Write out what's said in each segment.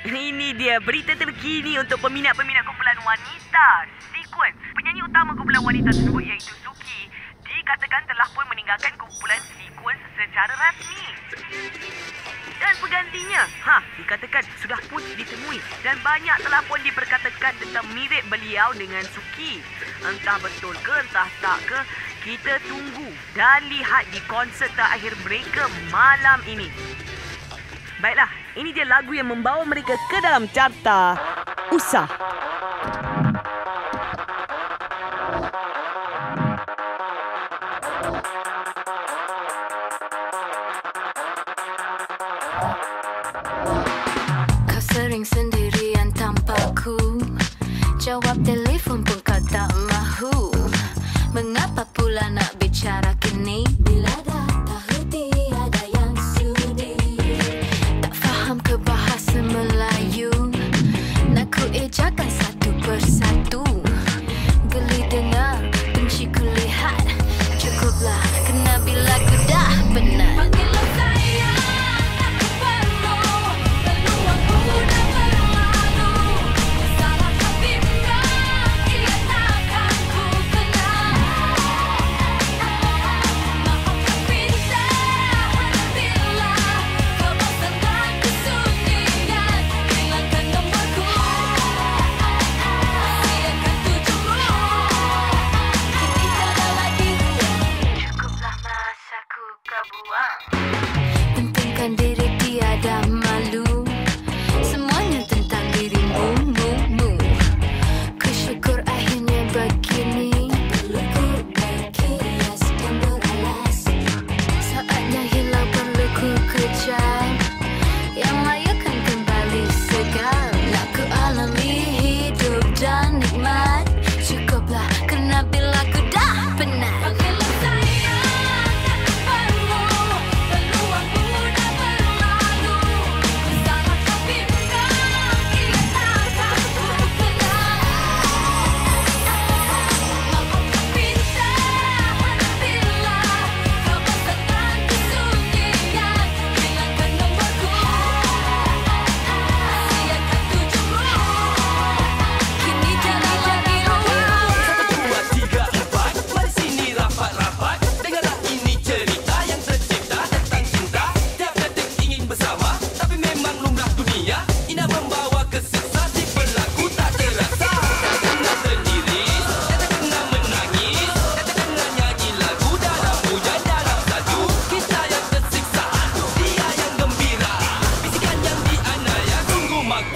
Ini dia berita terkini untuk peminat-peminat kumpulan wanita Sequence. Penyanyi utama kumpulan wanita tersebut iaitu Suki dikatakan telah pun meninggalkan kumpulan Sequence secara rasmi. Dan penggantinya, ha, dikatakan sudah pun ditemui dan banyak telah pun diperkatakan tentang mirip beliau dengan Suki. Entah betul ke, entah tak ke, kita tunggu dan lihat di konsert terakhir mereka malam ini. Baiklah, ini dia lagu yang membawa mereka ke dalam carta. Usah. Kau sering sendirian tanpaku. Jawab telefon pun kau tak mahu. Mengapa pula nak bicara Wow.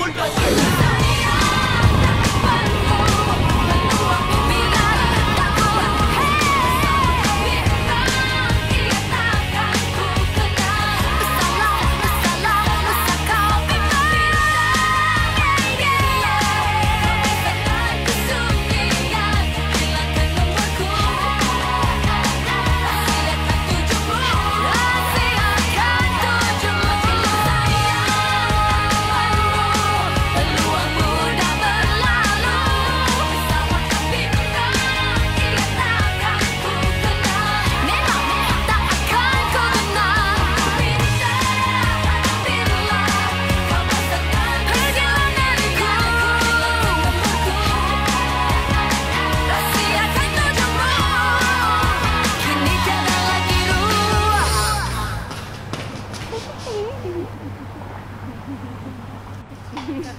Full Thank you.